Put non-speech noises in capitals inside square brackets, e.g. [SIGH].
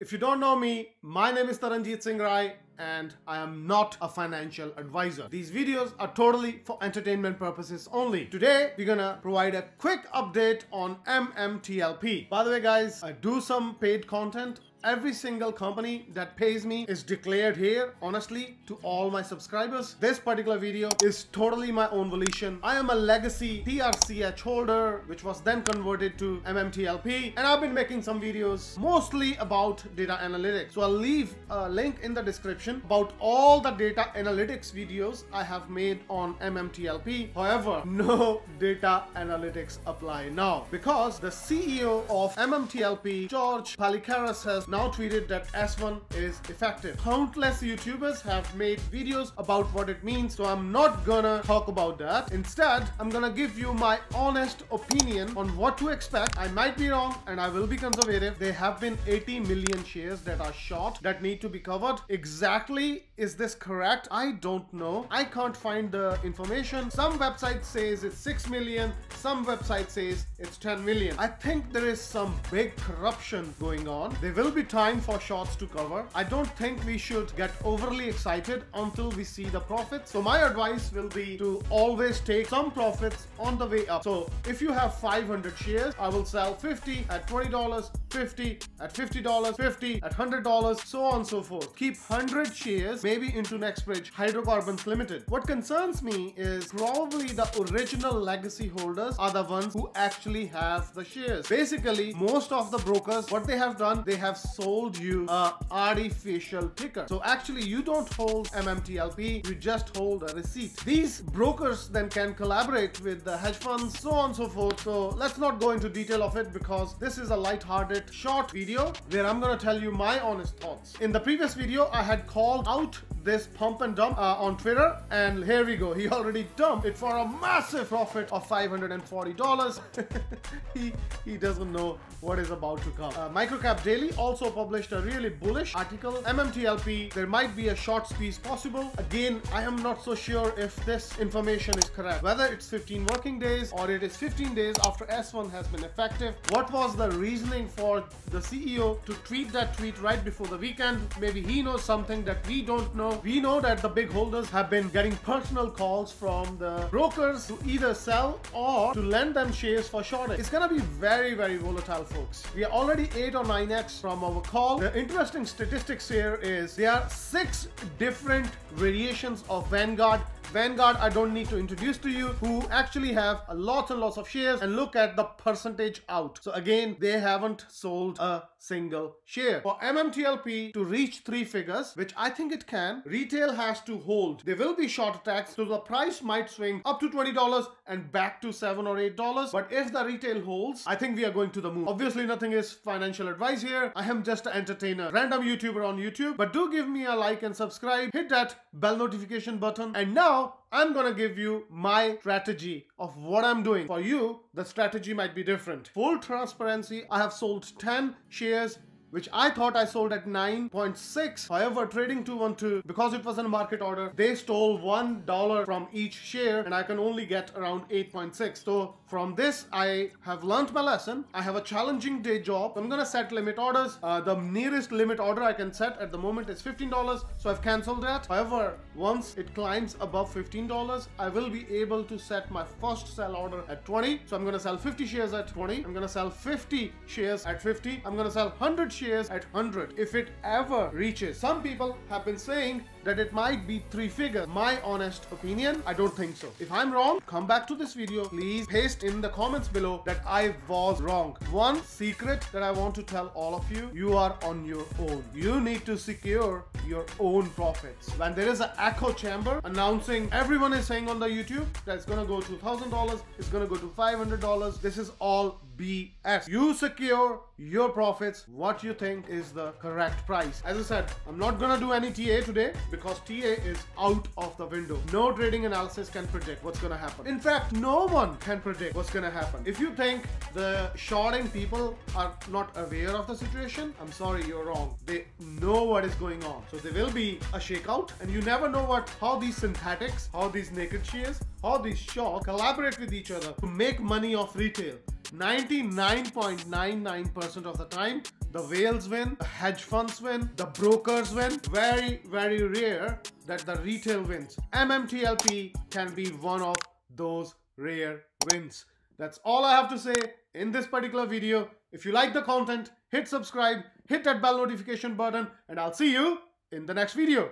If you don't know me, my name is Taranjit Singh Rai and I am not a financial advisor. These videos are totally for entertainment purposes only. Today, we're gonna provide a quick update on MMTLP. By the way, guys, I do some paid content Every single company that pays me is declared here, honestly, to all my subscribers. This particular video is totally my own volition. I am a legacy TRCH holder, which was then converted to MMTLP, and I've been making some videos mostly about data analytics. So I'll leave a link in the description about all the data analytics videos I have made on MMTLP. However, no data analytics apply now because the CEO of MMTLP, George Palikaras, has now tweeted that S1 is effective. Countless YouTubers have made videos about what it means, so I'm not gonna talk about that. Instead, I'm gonna give you my honest opinion on what to expect. I might be wrong and I will be conservative. There have been 80 million shares that are short that need to be covered. Exactly, is this correct? I don't know. I can't find the information. Some website says it's 6 million, some website says it's 10 million. I think there is some big corruption going on. There will be be time for shorts to cover. I don't think we should get overly excited until we see the profits. So my advice will be to always take some profits on the way up. So if you have 500 shares, I will sell 50 at $20, 50 at $50, 50 at $100, so on and so forth. Keep 100 shares, maybe into NextBridge Hydrocarbons Limited. What concerns me is probably the original legacy holders are the ones who actually have the shares. Basically, most of the brokers, what they have done, they have sold you a artificial ticker. So actually you don't hold MMTLP, you just hold a receipt. These brokers then can collaborate with the hedge funds, so on and so forth. So let's not go into detail of it because this is a light-hearted short video where I'm gonna tell you my honest thoughts. In the previous video, I had called out this pump and dump uh, on Twitter and here we go. He already dumped it for a massive profit of $540. [LAUGHS] he, he doesn't know what is about to come. Uh, Microcap Daily also published a really bullish article. MMTLP, there might be a short squeeze possible. Again, I am not so sure if this information is correct. Whether it's 15 working days or it is 15 days after S1 has been effective. What was the reasoning for the CEO to tweet that tweet right before the weekend? Maybe he knows something that we don't know we know that the big holders have been getting personal calls from the brokers to either sell or to lend them shares for shorting. It's gonna be very, very volatile, folks. We are already 8 or 9x from our call. The interesting statistics here is there are six different variations of Vanguard Vanguard, I don't need to introduce to you, who actually have a lot and lots of shares and look at the percentage out. So again, they haven't sold a single share. For MMTLP to reach three figures, which I think it can, retail has to hold. There will be short attacks, so the price might swing up to $20 and back to 7 or $8. But if the retail holds, I think we are going to the moon. Obviously, nothing is financial advice here. I am just an entertainer, random YouTuber on YouTube. But do give me a like and subscribe, hit that bell notification button. And now now I'm gonna give you my strategy of what I'm doing. For you, the strategy might be different. Full transparency, I have sold 10 shares which I thought I sold at 9.6. However, Trading 212, because it was a market order, they stole $1 from each share and I can only get around 8.6. So from this, I have learned my lesson. I have a challenging day job. I'm gonna set limit orders. Uh, the nearest limit order I can set at the moment is $15. So I've canceled that. However, once it climbs above $15, I will be able to set my first sell order at 20. So I'm gonna sell 50 shares at 20. I'm gonna sell 50 shares at 50. I'm gonna sell 100 shares at 100 if it ever reaches. Some people have been saying that it might be three figures. My honest opinion, I don't think so. If I'm wrong, come back to this video. Please paste in the comments below that I was wrong. One secret that I want to tell all of you, you are on your own. You need to secure your own profits. When there is an echo chamber announcing everyone is saying on the YouTube that it's gonna go to $1,000, it's gonna go to $500. This is all BS. You secure your profits, what you think is the correct price. As I said, I'm not gonna do any TA today because TA is out of the window. No trading analysis can predict what's gonna happen. In fact, no one can predict what's gonna happen. If you think the shorting people are not aware of the situation, I'm sorry, you're wrong. They know what is going on. So there will be a shakeout and you never know what how these synthetics, how these naked shares, how these shorts collaborate with each other to make money off retail. 99.99% of the time, the whales win, the hedge funds win, the brokers win. Very, very rare that the retail wins. MMTLP can be one of those rare wins. That's all I have to say in this particular video. If you like the content, hit subscribe, hit that bell notification button, and I'll see you in the next video.